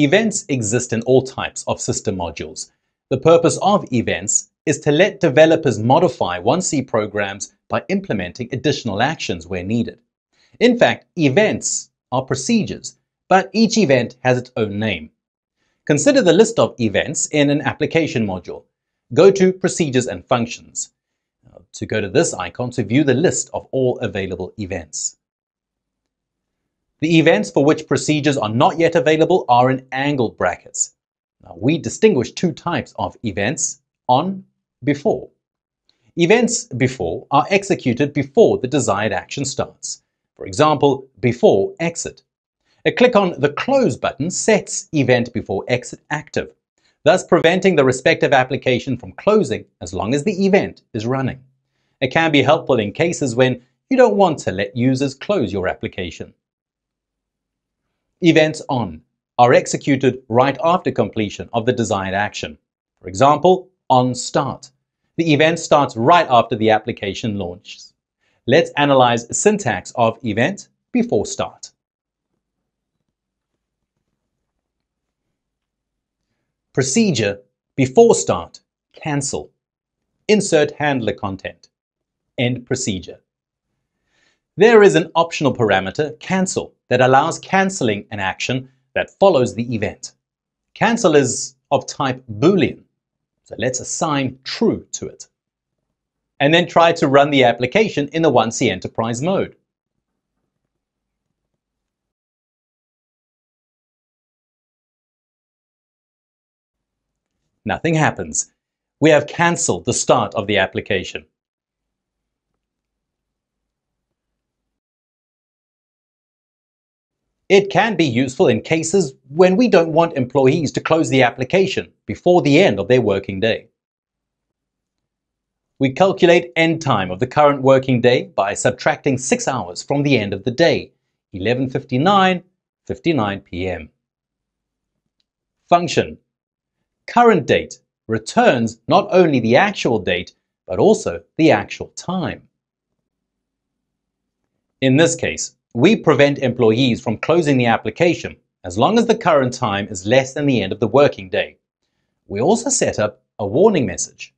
Events exist in all types of system modules. The purpose of events is to let developers modify 1C programs by implementing additional actions where needed. In fact, events are procedures, but each event has its own name. Consider the list of events in an application module. Go to Procedures and Functions. To go to this icon to view the list of all available events. The events for which procedures are not yet available are in angled brackets. Now, we distinguish two types of events, on, before. Events before are executed before the desired action starts. For example, before exit. A click on the Close button sets Event Before Exit active, thus preventing the respective application from closing as long as the event is running. It can be helpful in cases when you don't want to let users close your application. Events on are executed right after completion of the desired action. For example, on start. The event starts right after the application launches. Let's analyze syntax of event before start. Procedure before start, cancel. Insert handler content. End procedure. There is an optional parameter, cancel, that allows cancelling an action that follows the event. Cancel is of type Boolean, so let's assign true to it. And then try to run the application in the 1C Enterprise mode. Nothing happens. We have cancelled the start of the application. It can be useful in cases when we don't want employees to close the application before the end of their working day. We calculate end time of the current working day by subtracting 6 hours from the end of the day, 11.59, 59 p.m. Function Current date returns not only the actual date, but also the actual time. In this case, we prevent employees from closing the application as long as the current time is less than the end of the working day. We also set up a warning message.